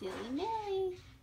Silly Nelly.